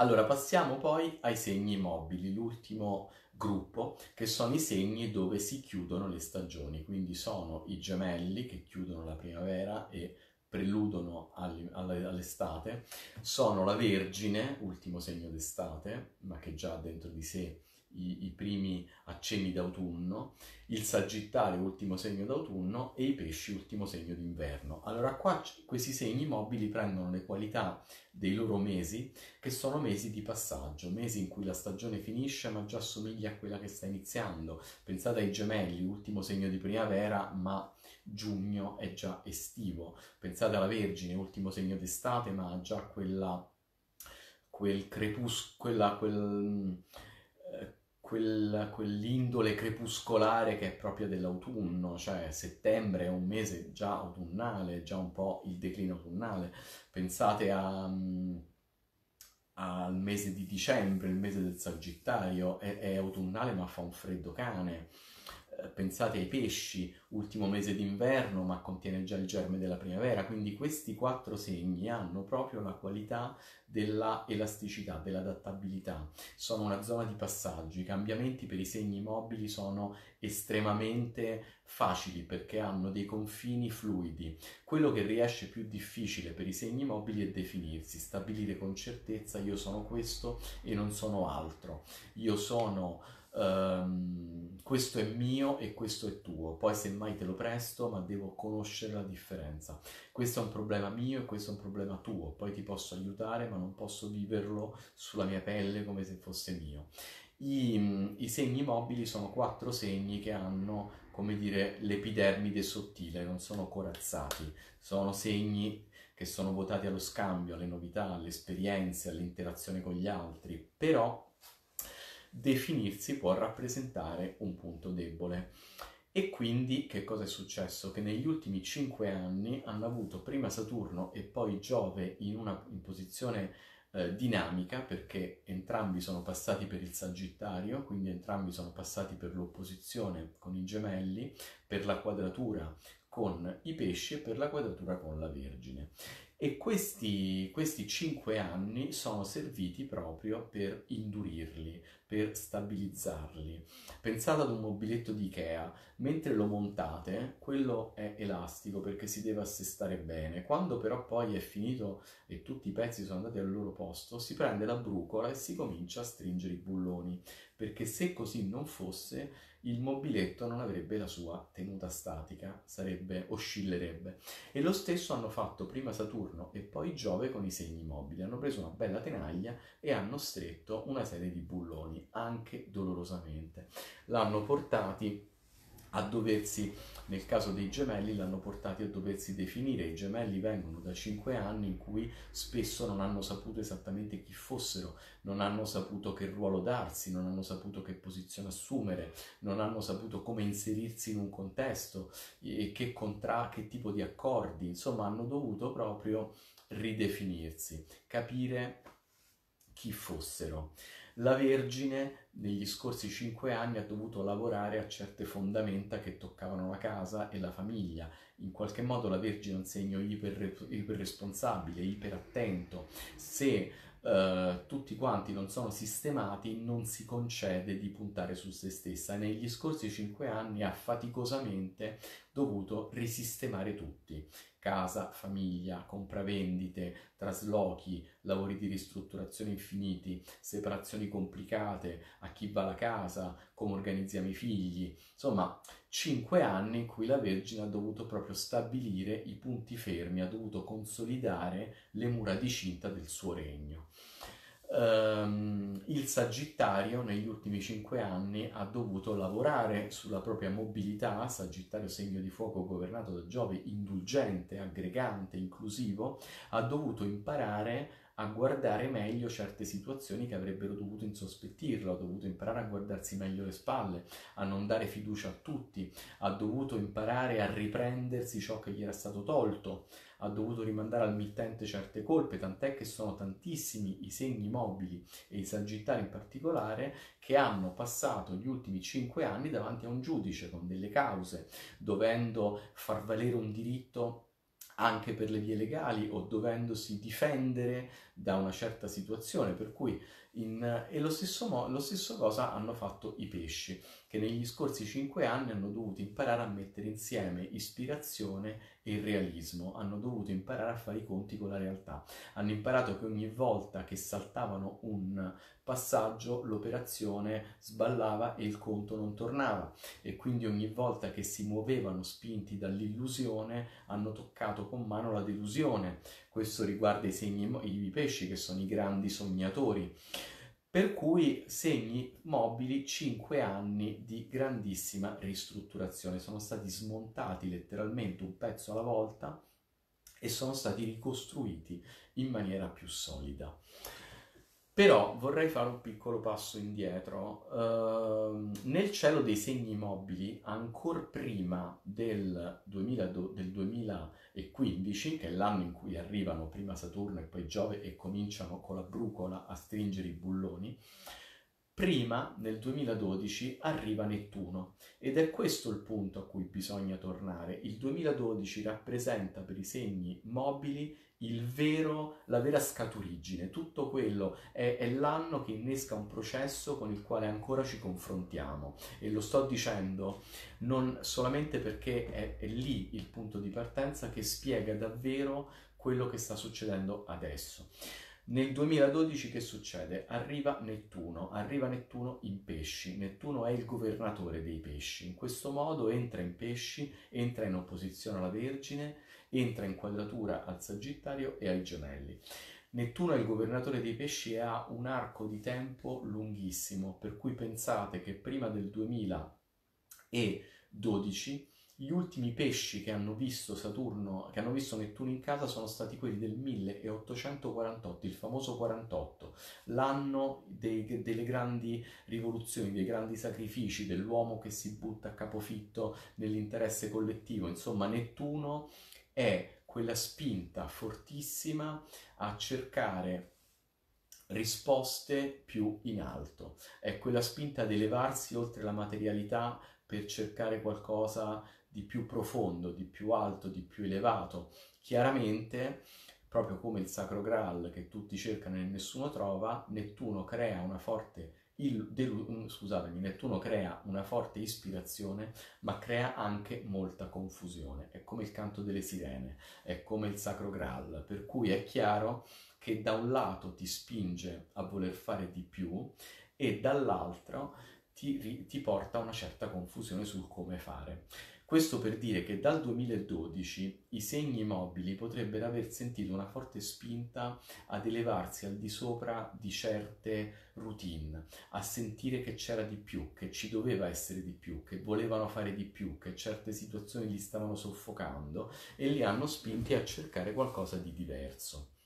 Allora, passiamo poi ai segni mobili, l'ultimo gruppo, che sono i segni dove si chiudono le stagioni, quindi sono i gemelli che chiudono la primavera e preludono all'estate, sono la Vergine, ultimo segno d'estate, ma che già dentro di sé i, i primi accenni d'autunno, il Sagittario, ultimo segno d'autunno, e i Pesci, ultimo segno d'inverno. Allora qua questi segni mobili prendono le qualità dei loro mesi, che sono mesi di passaggio, mesi in cui la stagione finisce ma già somiglia a quella che sta iniziando. Pensate ai gemelli, ultimo segno di primavera, ma giugno è già estivo. Pensate alla Vergine, ultimo segno d'estate, ma già quella, quel crepuscolo, quella, quel, eh, quel, quell'indole crepuscolare che è propria dell'autunno, cioè settembre è un mese già autunnale, già un po' il declino autunnale. Pensate a, um, al mese di dicembre, il mese del Sagittario, è, è autunnale ma fa un freddo cane pensate ai pesci, ultimo mese d'inverno, ma contiene già il germe della primavera, quindi questi quattro segni hanno proprio la qualità della elasticità, dell'adattabilità. Sono una zona di passaggio, i cambiamenti per i segni mobili sono estremamente facili perché hanno dei confini fluidi. Quello che riesce più difficile per i segni mobili è definirsi, stabilire con certezza io sono questo e non sono altro. Io sono um, questo è mio e questo è tuo, poi semmai te lo presto, ma devo conoscere la differenza. Questo è un problema mio e questo è un problema tuo, poi ti posso aiutare, ma non posso viverlo sulla mia pelle come se fosse mio. I, I, segni mobili sono quattro segni che hanno, come dire, l'epidermide sottile, non sono corazzati, sono segni che sono votati allo scambio, alle novità, alle esperienze, all'interazione con gli altri, però definirsi può rappresentare un punto debole. E quindi che cosa è successo? Che negli ultimi cinque anni hanno avuto prima Saturno e poi Giove in una in posizione eh, dinamica perché entrambi sono passati per il Sagittario, quindi entrambi sono passati per l'opposizione con i gemelli, per la quadratura con i pesci e per la quadratura con la Vergine. E questi, questi cinque anni sono serviti proprio per indurirli, per stabilizzarli. Pensate ad un mobiletto di Ikea, mentre lo montate, quello è elastico perché si deve assestare bene. Quando però poi è finito e tutti i pezzi sono andati al loro posto, si prende la brucola e si comincia a stringere i bulloni, perché se così non fosse, il mobiletto non avrebbe la sua tenuta statica, sarebbe, oscillerebbe. E lo stesso hanno fatto prima Saturno e poi Giove con i segni mobili. Hanno preso una bella tenaglia e hanno stretto una serie di bulloni, anche dolorosamente. L'hanno portati a doversi, nel caso dei gemelli, l'hanno portati a doversi definire. I gemelli vengono da cinque anni in cui spesso non hanno saputo esattamente chi fossero, non hanno saputo che ruolo darsi, non hanno saputo che posizione assumere, non hanno saputo come inserirsi in un contesto e che, contra- che tipo di accordi, insomma hanno dovuto proprio ridefinirsi, capire chi fossero. La Vergine negli scorsi cinque anni ha dovuto lavorare a certe fondamenta che toccavano la casa e la famiglia. In qualche modo la Vergine è un segno iper, iperresponsabile, iperattento. Se Uh, tutti quanti non sono sistemati, non si concede di puntare su se stessa. Negli scorsi cinque anni ha faticosamente dovuto risistemare tutti casa, famiglia, compravendite, traslochi, lavori di ristrutturazione infiniti, separazioni complicate, a chi va la casa, come organizziamo i figli. Insomma, cinque anni in cui la Vergine ha dovuto proprio stabilire i punti fermi, ha dovuto consolidare le mura di cinta del suo regno. Um, il Sagittario negli ultimi cinque anni ha dovuto lavorare sulla propria mobilità, Sagittario segno di fuoco governato da Giove, indulgente, aggregante, inclusivo, ha dovuto imparare a guardare meglio certe situazioni che avrebbero dovuto insospettirlo, ha dovuto imparare a guardarsi meglio le spalle, a non dare fiducia a tutti, ha dovuto imparare a riprendersi ciò che gli era stato tolto, ha dovuto rimandare al mittente certe colpe, tant'è che sono tantissimi i segni mobili e i sagittari in particolare che hanno passato gli ultimi cinque anni davanti a un giudice con delle cause, dovendo far valere un diritto anche per le vie legali o dovendosi difendere da una certa situazione, per cui in, e lo stesso, mo, lo stesso cosa hanno fatto i pesci, che negli scorsi cinque anni hanno dovuto imparare a mettere insieme ispirazione e realismo, hanno dovuto imparare a fare i conti con la realtà, hanno imparato che ogni volta che saltavano un passaggio l'operazione sballava e il conto non tornava e quindi ogni volta che si muovevano spinti dall'illusione hanno toccato con mano la delusione. Questo riguarda i segni, i pesci che sono i grandi sognatori. Per cui segni mobili 5 anni di grandissima ristrutturazione. Sono stati smontati letteralmente un pezzo alla volta e sono stati ricostruiti in maniera più solida. Però vorrei fare un piccolo passo indietro. Uh, nel cielo dei segni mobili, ancora prima del, 2000, del 2015, che è l'anno in cui arrivano prima Saturno e poi Giove e cominciano con la brucola a stringere i bulloni, prima, nel 2012, arriva Nettuno. Ed è questo il punto a cui bisogna tornare. Il 2012 rappresenta per i segni mobili il vero, la vera scaturigine, tutto quello è, è, l'anno che innesca un processo con il quale ancora ci confrontiamo. E lo sto dicendo non solamente perché è, è lì il punto di partenza che spiega davvero quello che sta succedendo adesso. Nel 2012 che succede? Arriva Nettuno, arriva Nettuno in pesci, Nettuno è il governatore dei pesci, in questo modo entra in pesci, entra in opposizione alla Vergine, entra in quadratura al Sagittario e ai Gemelli. Nettuno è il governatore dei pesci e ha un arco di tempo lunghissimo, per cui pensate che prima del 2012 gli ultimi pesci che hanno visto Saturno, che hanno visto Nettuno in casa sono stati quelli del 1848, il famoso 48, l'anno dei, delle grandi rivoluzioni, dei grandi sacrifici, dell'uomo che si butta a capofitto nell'interesse collettivo. Insomma, Nettuno è quella spinta fortissima a cercare risposte più in alto, è quella spinta ad elevarsi oltre la materialità per cercare qualcosa di più profondo, di più alto, di più elevato. Chiaramente, proprio come il Sacro Graal che tutti cercano e nessuno trova, Nettuno crea una forte il, del, scusatemi, Nettuno crea una forte ispirazione, ma crea anche molta confusione. È come il canto delle sirene, è come il sacro Graal, per cui è chiaro che da un lato ti spinge a voler fare di più e dall'altro ti, ti porta a una certa confusione sul come fare. Questo per dire che dal 2012 i segni mobili potrebbero aver sentito una forte spinta ad elevarsi al di sopra di certe routine, a sentire che c'era di più, che ci doveva essere di più, che volevano fare di più, che certe situazioni li stavano soffocando e li hanno spinti a cercare qualcosa di diverso.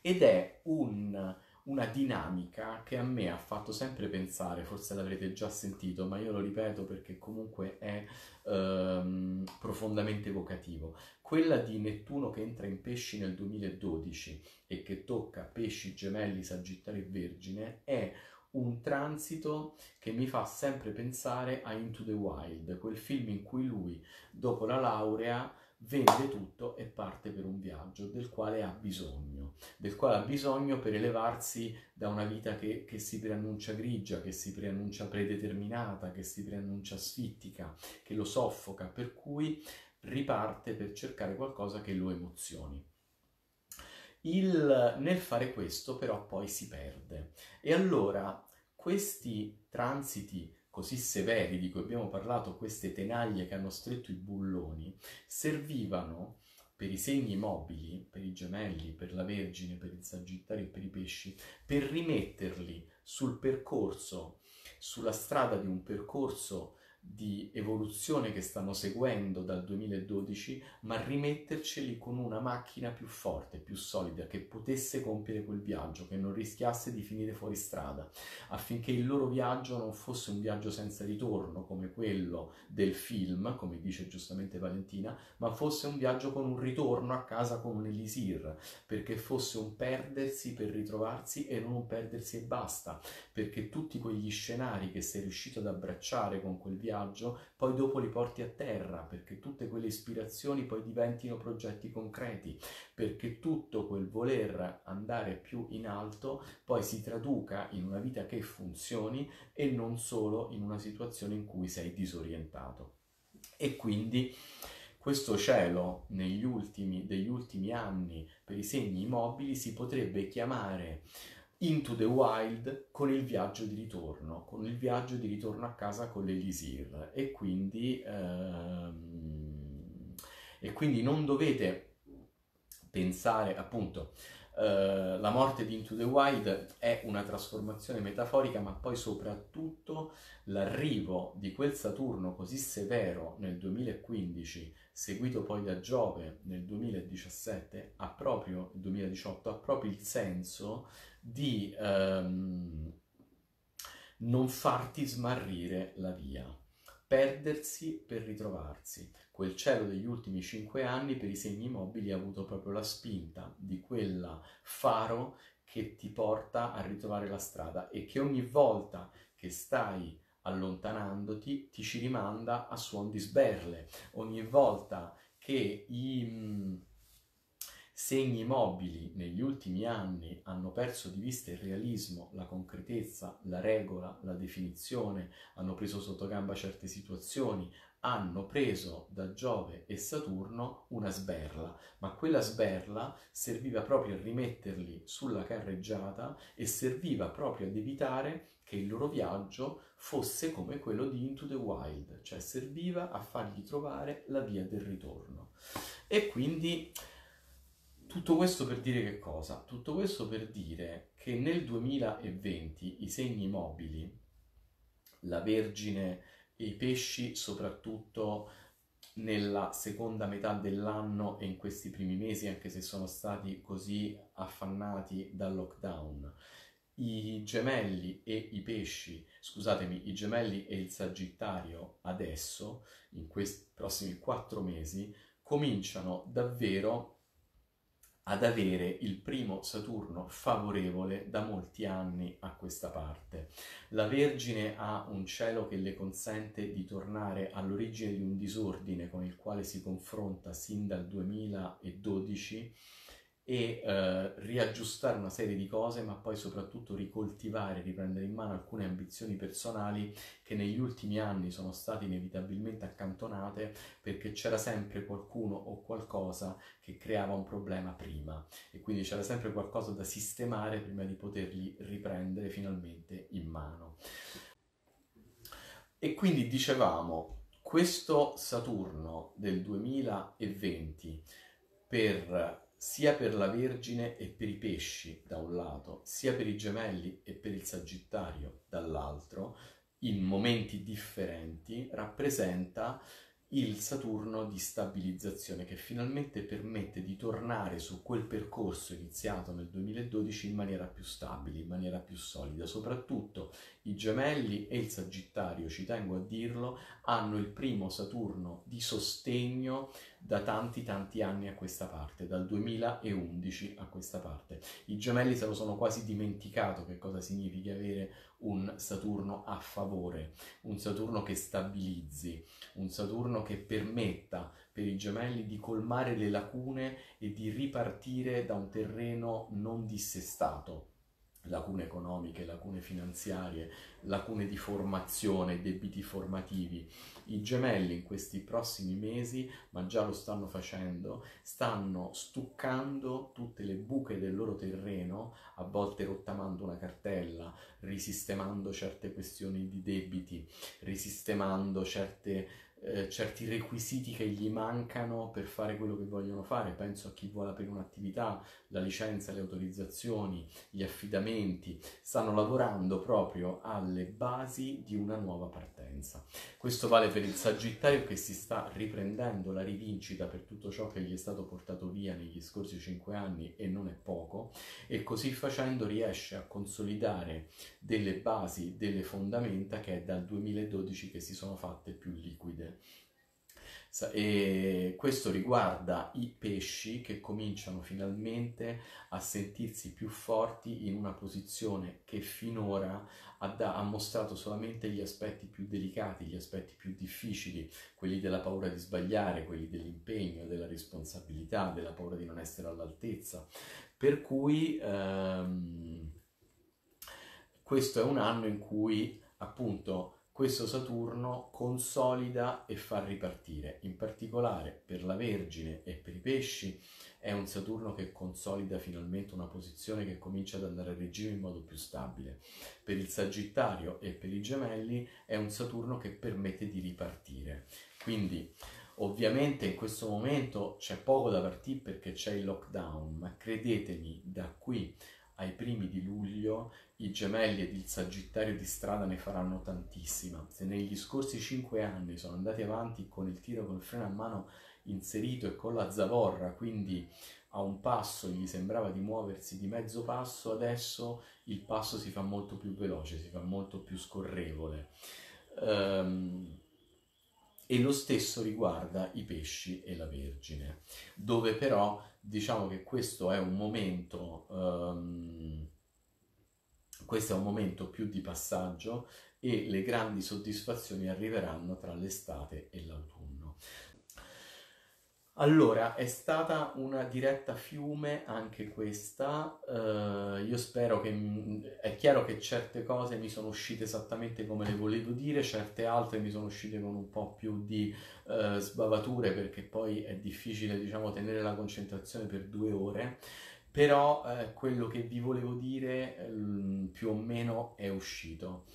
Ed è un una dinamica che a me ha fatto sempre pensare, forse l'avrete già sentito, ma io lo ripeto perché comunque è ehm, profondamente evocativo. Quella di Nettuno che entra in pesci nel 2012 e che tocca pesci, gemelli, sagittario e vergine è un transito che mi fa sempre pensare a Into the Wild, quel film in cui lui, dopo la laurea, vende tutto e parte per un viaggio del quale ha bisogno, del quale ha bisogno per elevarsi da una vita che, che, si preannuncia grigia, che si preannuncia predeterminata, che si preannuncia asfittica, che lo soffoca, per cui riparte per cercare qualcosa che lo emozioni. Il, nel fare questo però poi si perde e allora questi transiti così severi di cui abbiamo parlato, queste tenaglie che hanno stretto i bulloni, servivano per i segni mobili, per i gemelli, per la Vergine, per il Sagittario e per i pesci, per rimetterli sul percorso, sulla strada di un percorso di evoluzione che stanno seguendo dal 2012, ma rimetterceli con una macchina più forte, più solida, che potesse compiere quel viaggio, che non rischiasse di finire fuori strada, affinché il loro viaggio non fosse un viaggio senza ritorno come quello del film, come dice giustamente Valentina, ma fosse un viaggio con un ritorno a casa con un elisir, perché fosse un perdersi per ritrovarsi e non un perdersi e basta, perché tutti quegli scenari che sei riuscito ad abbracciare con quel viaggio viaggio, poi dopo li porti a terra, perché tutte quelle ispirazioni poi diventino progetti concreti, perché tutto quel voler andare più in alto poi si traduca in una vita che funzioni e non solo in una situazione in cui sei disorientato. E quindi questo cielo negli ultimi, degli ultimi anni per i segni immobili si potrebbe chiamare Into the Wild con il viaggio di ritorno, con il viaggio di ritorno a casa con l'Elisir e quindi, ehm, e quindi non dovete pensare appunto Uh, la morte di Into the Wild è una trasformazione metaforica, ma poi soprattutto l'arrivo di quel Saturno così severo nel 2015 seguito poi da Giove nel 2017, ha proprio, 2018, ha proprio il senso di um, non farti smarrire la via, perdersi per ritrovarsi. Quel cielo degli ultimi cinque anni per i segni mobili ha avuto proprio la spinta di quella faro che ti porta a ritrovare la strada e che ogni volta che stai allontanandoti ti ci rimanda a suon di sberle. Ogni volta che i segni mobili negli ultimi anni hanno perso di vista il realismo, la concretezza, la regola, la definizione, hanno preso sotto gamba certe situazioni, hanno preso da Giove e Saturno una sberla, ma quella sberla serviva proprio a rimetterli sulla carreggiata e serviva proprio ad evitare che il loro viaggio fosse come quello di Into the Wild, cioè serviva a fargli trovare la via del ritorno. E quindi tutto questo per dire che cosa? Tutto questo per dire che nel 2020 i segni mobili, la Vergine e i pesci soprattutto nella seconda metà dell'anno e in questi primi mesi, anche se sono stati così affannati dal lockdown, i gemelli e i pesci, scusatemi, i gemelli e il sagittario adesso, in questi prossimi quattro mesi, cominciano davvero ad avere il primo Saturno favorevole da molti anni a questa parte. La Vergine ha un cielo che le consente di tornare all'origine di un disordine con il quale si confronta sin dal 2012 e eh, riaggiustare una serie di cose, ma poi soprattutto ricoltivare, riprendere in mano alcune ambizioni personali che negli ultimi anni sono state inevitabilmente accantonate perché c'era sempre qualcuno o qualcosa che creava un problema prima e quindi c'era sempre qualcosa da sistemare prima di poterli riprendere finalmente in mano. E quindi dicevamo, questo Saturno del 2020 per sia per la Vergine e per i pesci da un lato, sia per i gemelli e per il Sagittario dall'altro, in momenti differenti, rappresenta il Saturno di stabilizzazione che finalmente permette di tornare su quel percorso iniziato nel 2012 in maniera più stabile, in maniera più solida. Soprattutto i gemelli e il Sagittario, ci tengo a dirlo, hanno il primo Saturno di sostegno da tanti tanti anni a questa parte, dal 2011 a questa parte. I gemelli se lo sono quasi dimenticato che cosa significa avere un Saturno a favore, un Saturno che stabilizzi, un Saturno che permetta per i gemelli di colmare le lacune e di ripartire da un terreno non dissestato lacune economiche, lacune finanziarie, lacune di formazione, debiti formativi. I gemelli in questi prossimi mesi, ma già lo stanno facendo, stanno stuccando tutte le buche del loro terreno, a volte rottamando una cartella, risistemando certe questioni di debiti, risistemando certe eh, certi requisiti che gli mancano per fare quello che vogliono fare. Penso a chi vuole aprire un'attività, la licenza, le autorizzazioni, gli affidamenti. Stanno lavorando proprio alle basi di una nuova partenza. Questo vale per il Sagittario che si sta riprendendo la rivincita per tutto ciò che gli è stato portato via negli scorsi cinque anni e non è poco e così facendo riesce a consolidare delle basi, delle fondamenta che è dal 2012 che si sono fatte più liquide. E questo riguarda i pesci che cominciano finalmente a sentirsi più forti in una posizione che finora ha, mostrato solamente gli aspetti più delicati, gli aspetti più difficili, quelli della paura di sbagliare, quelli dell'impegno, della responsabilità, della paura di non essere all'altezza. Per cui ehm, questo è un anno in cui appunto questo Saturno consolida e fa ripartire. In particolare per la Vergine e per i pesci è un Saturno che consolida finalmente una posizione che comincia ad andare a regime in modo più stabile. Per il Sagittario e per i Gemelli è un Saturno che permette di ripartire. Quindi ovviamente in questo momento c'è poco da partire perché c'è il lockdown, ma credetemi, da qui ai primi di luglio i gemelli ed il sagittario di strada ne faranno tantissima. Se negli scorsi cinque anni sono andati avanti con il tiro col freno a mano inserito e con la zavorra, quindi a un passo gli sembrava di muoversi di mezzo passo, adesso il passo si fa molto più veloce, si fa molto più scorrevole. Um, e lo stesso riguarda i pesci e la Vergine, dove però diciamo che questo è un momento, um, questo è un momento più di passaggio e le grandi soddisfazioni arriveranno tra l'estate e l'autunno. Allora, è stata una diretta fiume anche questa, uh, io spero che, è chiaro che certe cose mi sono uscite esattamente come le volevo dire, certe altre mi sono uscite con un po' più di uh, sbavature perché poi è difficile, diciamo, tenere la concentrazione per due ore, però uh, quello che vi volevo dire più o meno è uscito.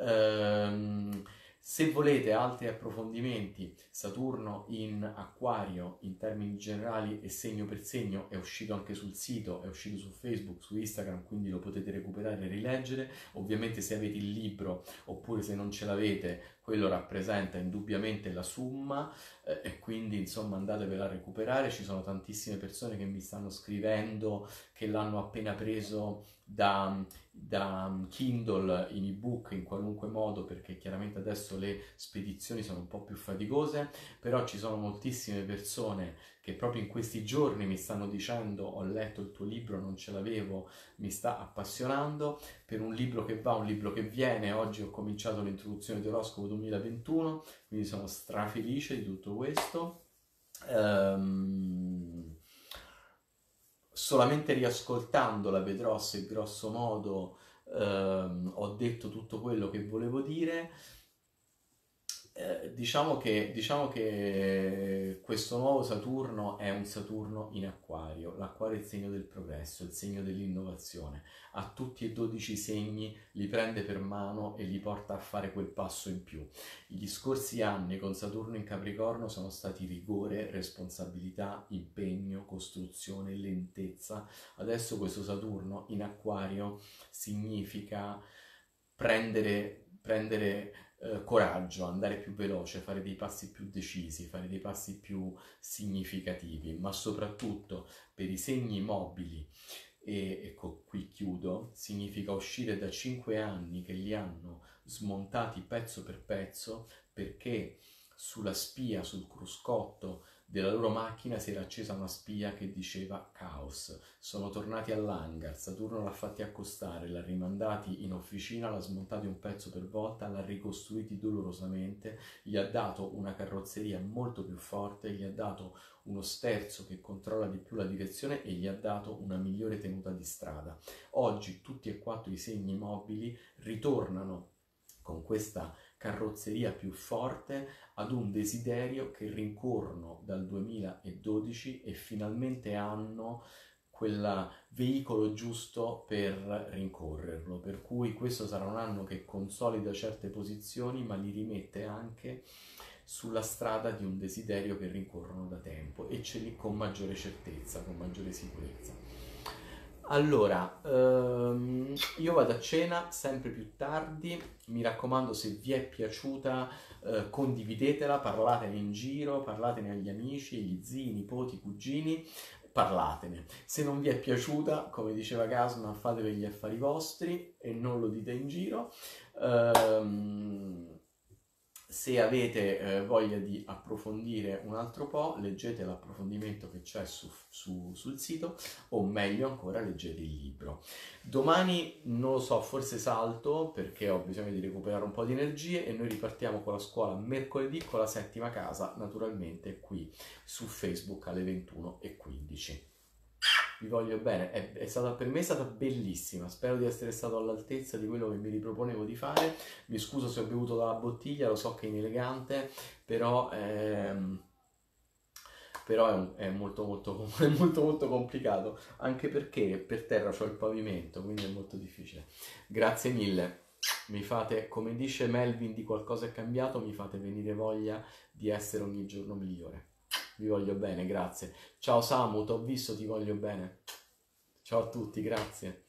Uh, se volete altri approfondimenti, Saturno in acquario in termini generali e segno per segno è uscito anche sul sito, è uscito su Facebook, su Instagram, quindi lo potete recuperare e rileggere. Ovviamente se avete il libro oppure se non ce l'avete, quello rappresenta indubbiamente la summa eh, e quindi insomma andatevela a recuperare. Ci sono tantissime persone che mi stanno scrivendo che l'hanno appena preso da da Kindle in ebook in qualunque modo perché chiaramente adesso le spedizioni sono un po' più faticose, però ci sono moltissime persone che proprio in questi giorni mi stanno dicendo ho letto il tuo libro, non ce l'avevo, mi sta appassionando per un libro che va, un libro che viene. Oggi ho cominciato l'introduzione di Oroscopo 2021, quindi sono strafelice di tutto questo. Um, solamente riascoltandola vedrò se grosso modo ehm, ho detto tutto quello che volevo dire. Eh, diciamo, che, diciamo che questo nuovo Saturno è un Saturno in acquario, l'acquario è il segno del progresso, il segno dell'innovazione, a tutti e dodici segni li prende per mano e li porta a fare quel passo in più. Gli scorsi anni con Saturno in Capricorno sono stati rigore, responsabilità, impegno, costruzione, lentezza, adesso questo Saturno in acquario significa prendere, prendere eh, coraggio, andare più veloce, fare dei passi più decisi, fare dei passi più significativi, ma soprattutto per i segni mobili. E ecco, qui chiudo, significa uscire da cinque anni che li hanno smontati pezzo per pezzo perché sulla spia, sul cruscotto della loro macchina si era accesa una spia che diceva caos. Sono tornati all'hangar, Saturno l'ha fatti accostare, l'ha rimandati in officina, l'ha smontati un pezzo per volta, l'ha ricostruiti dolorosamente, gli ha dato una carrozzeria molto più forte, gli ha dato uno sterzo che controlla di più la direzione e gli ha dato una migliore tenuta di strada. Oggi tutti e quattro i segni mobili ritornano con questa carrozzeria più forte ad un desiderio che rincorrono dal 2012 e finalmente hanno quel veicolo giusto per rincorrerlo, per cui questo sarà un anno che consolida certe posizioni ma li rimette anche sulla strada di un desiderio che rincorrono da tempo e ce li con maggiore certezza, con maggiore sicurezza. Allora, ehm, io vado a cena sempre più tardi, mi raccomando se vi è piaciuta eh, condividetela, parlatene in giro, parlatene agli amici, agli zii, nipoti, cugini, parlatene. Se non vi è piaciuta, come diceva Gasman, fatevi gli affari vostri e non lo dite in giro. Ehm, se avete eh, voglia di approfondire un altro po', leggete l'approfondimento che c'è su, su, sul sito o meglio ancora leggete il libro. Domani non lo so, forse salto perché ho bisogno di recuperare un po' di energie e noi ripartiamo con la scuola mercoledì con la settima casa, naturalmente qui su Facebook alle 21.15 vi voglio bene, è, è, stata, per me è stata bellissima, spero di essere stato all'altezza di quello che mi riproponevo di fare, mi scuso se ho bevuto dalla bottiglia, lo so che è inelegante, però, ehm, però è, un, è, molto, molto, è, molto, molto complicato, anche perché per terra c'ho il pavimento, quindi è molto difficile. Grazie mille, mi fate, come dice Melvin, di qualcosa è cambiato, mi fate venire voglia di essere ogni giorno migliore. Vi voglio bene, grazie. Ciao Samu, ti ho visto, ti voglio bene. Ciao a tutti, grazie.